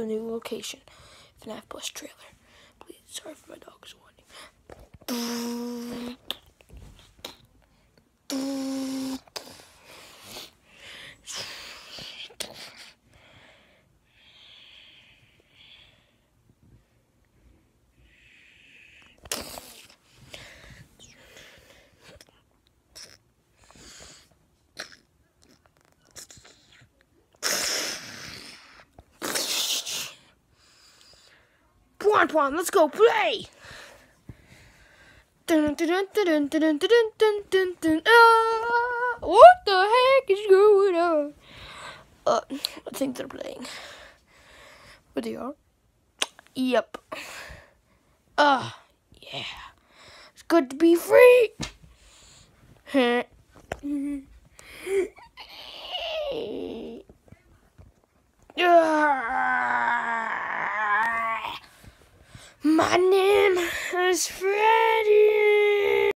the new location. FNAF Plush trailer. Please, sorry for my dog's whining. Quan Quan, let's go play! What the heck is going on? Uh, I think they're playing. But they are. Yep. Ah, uh, yeah. It's good to be free! Yeah. My name is Fred.